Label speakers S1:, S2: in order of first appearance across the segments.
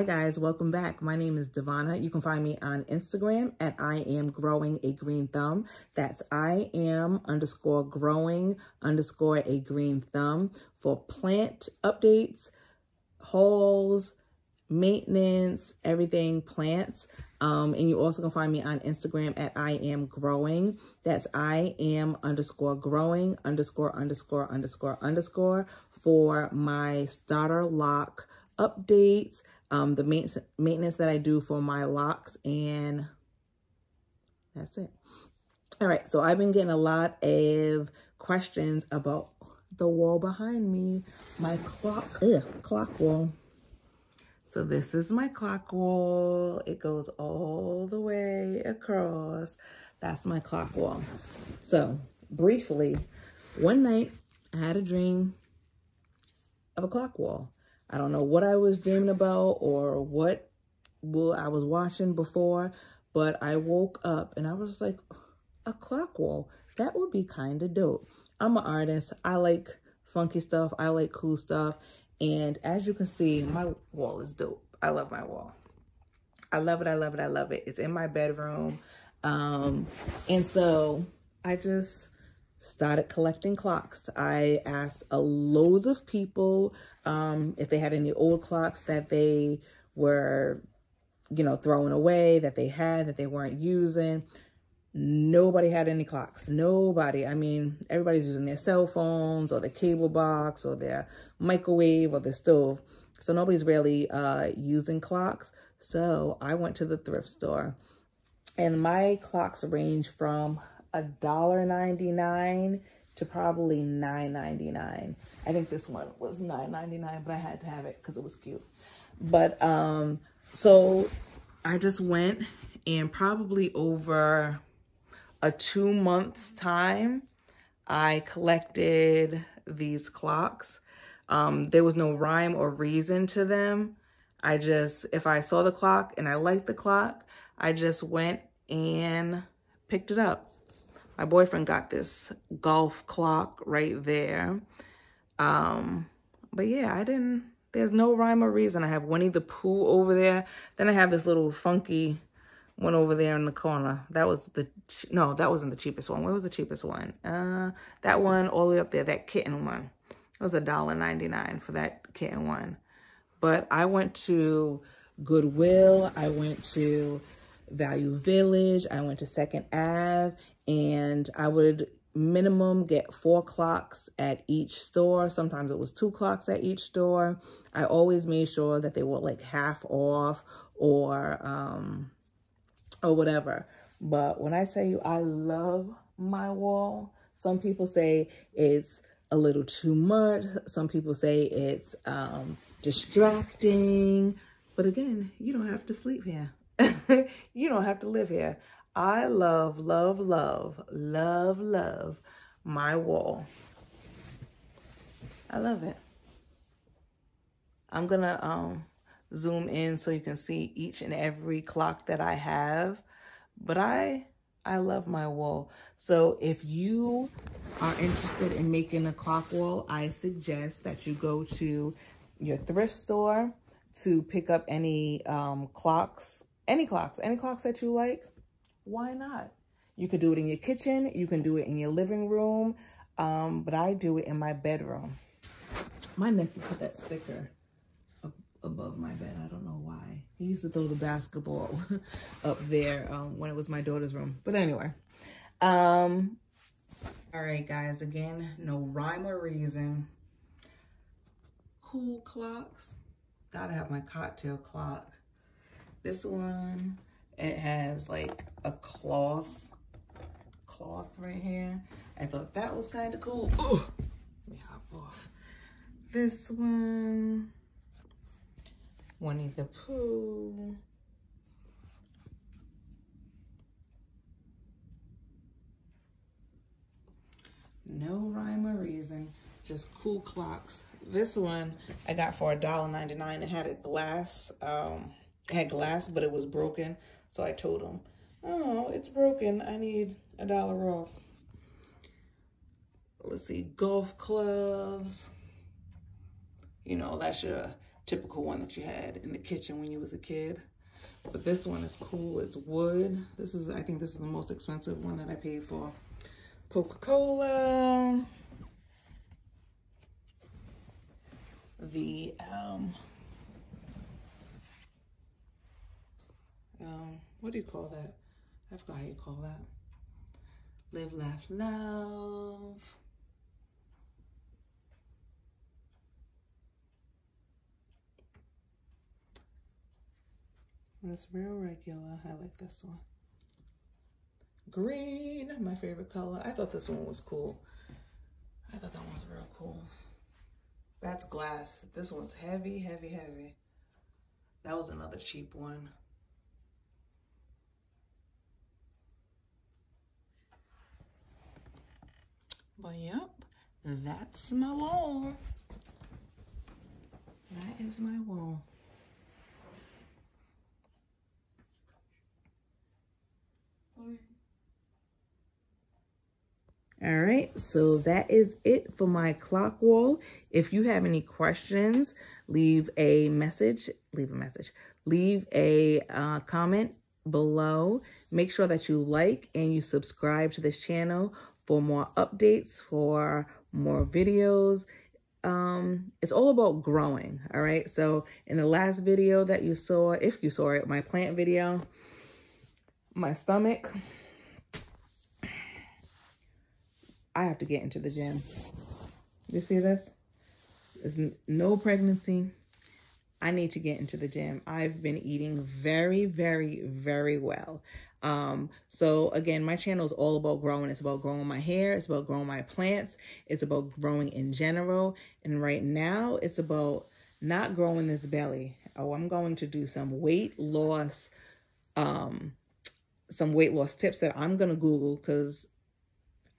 S1: Hi guys, welcome back. My name is Devonna. You can find me on Instagram at I am growing a green thumb. That's I am underscore growing underscore a green thumb for plant updates, hauls, maintenance, everything plants. Um, and you also can find me on Instagram at I am growing. That's I am underscore growing underscore underscore underscore underscore for my starter lock updates, um, the maintenance that I do for my locks, and that's it. All right, so I've been getting a lot of questions about the wall behind me, my clock, ugh, clock wall. So this is my clock wall. It goes all the way across. That's my clock wall. So briefly, one night I had a dream of a clock wall. I don't know what I was dreaming about or what will I was watching before, but I woke up and I was like, a clock wall. That would be kind of dope. I'm an artist. I like funky stuff. I like cool stuff. And as you can see, my wall is dope. I love my wall. I love it. I love it. I love it. It's in my bedroom. Um, and so I just started collecting clocks. I asked a loads of people um, if they had any old clocks that they were, you know, throwing away, that they had, that they weren't using. Nobody had any clocks. Nobody. I mean, everybody's using their cell phones or their cable box or their microwave or their stove. So nobody's really uh, using clocks. So I went to the thrift store and my clocks range from a dollar ninety nine to probably nine ninety nine. I think this one was nine ninety nine, but I had to have it because it was cute. But um, so I just went and probably over a two months time, I collected these clocks. Um, there was no rhyme or reason to them. I just, if I saw the clock and I liked the clock, I just went and picked it up. My boyfriend got this golf clock right there. Um, but yeah, I didn't, there's no rhyme or reason. I have Winnie the Pooh over there. Then I have this little funky one over there in the corner. That was the, no, that wasn't the cheapest one. Where was the cheapest one? Uh, that one all the way up there, that kitten one. It was a dollar ninety nine for that kitten one. But I went to Goodwill. I went to Value Village. I went to Second Ave and I would minimum get four clocks at each store. Sometimes it was two clocks at each store. I always made sure that they were like half off or um or whatever. But when I tell you I love my wall, some people say it's a little too much. Some people say it's um distracting. But again, you don't have to sleep here. you don't have to live here. I love, love, love, love, love my wall. I love it. I'm going to um, zoom in so you can see each and every clock that I have. But I, I love my wall. So if you are interested in making a clock wall, I suggest that you go to your thrift store to pick up any um, clocks, any clocks, any clocks that you like why not? You could do it in your kitchen. You can do it in your living room. Um, but I do it in my bedroom. My nephew put that sticker up above my bed. I don't know why. He used to throw the basketball up there um, when it was my daughter's room. But anyway. Um, all right, guys. Again, no rhyme or reason. Cool clocks. Gotta have my cocktail clock. This one it has like a cloth, cloth right here. I thought that was kind of cool. Oh, let me hop off. This one, Winnie the Pooh. No rhyme or reason, just cool clocks. This one I got for $1.99. It had a glass, um, had glass, but it was broken. So I told him, oh, it's broken. I need a dollar off. Let's see, golf clubs. You know, that's your typical one that you had in the kitchen when you was a kid. But this one is cool. It's wood. This is, I think this is the most expensive one that I paid for. Coca-Cola. The, um, um, what do you call that? I forgot how you call that. Live, laugh, love. It's real regular. I like this one. Green, my favorite color. I thought this one was cool. I thought that one was real cool. That's glass. This one's heavy, heavy, heavy. That was another cheap one. But yep, that's my wall. That is my wall. All right, so that is it for my clock wall. If you have any questions, leave a message, leave a message, leave a uh, comment below. Make sure that you like and you subscribe to this channel for more updates, for more videos. Um, it's all about growing, all right? So in the last video that you saw, if you saw it, my plant video, my stomach, I have to get into the gym. You see this? There's no pregnancy. I need to get into the gym. I've been eating very, very, very well. Um, so again, my channel is all about growing. It's about growing my hair. It's about growing my plants. It's about growing in general. And right now it's about not growing this belly. Oh, I'm going to do some weight loss, um, some weight loss tips that I'm going to Google because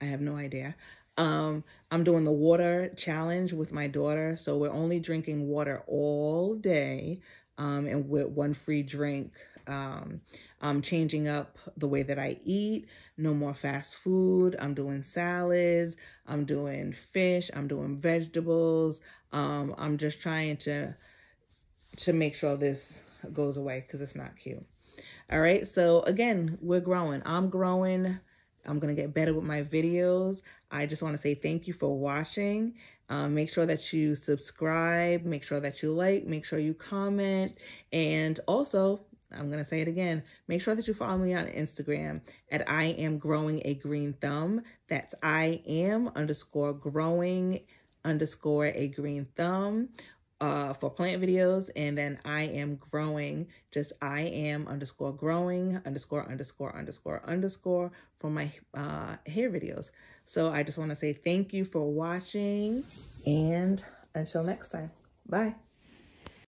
S1: I have no idea. Um, I'm doing the water challenge with my daughter. So we're only drinking water all day um, and with one free drink. Um, I'm changing up the way that I eat. No more fast food. I'm doing salads. I'm doing fish. I'm doing vegetables. Um, I'm just trying to to make sure this goes away because it's not cute. All right. So again, we're growing. I'm growing. I'm going to get better with my videos. I just want to say thank you for watching. Um, make sure that you subscribe, make sure that you like, make sure you comment, and also, I'm going to say it again, make sure that you follow me on Instagram at I am growing a green thumb. That's I am underscore growing underscore a green thumb uh, for plant videos. And then I am growing, just I am underscore growing underscore underscore underscore underscore for my uh, hair videos. So I just want to say thank you for watching and until next time, bye.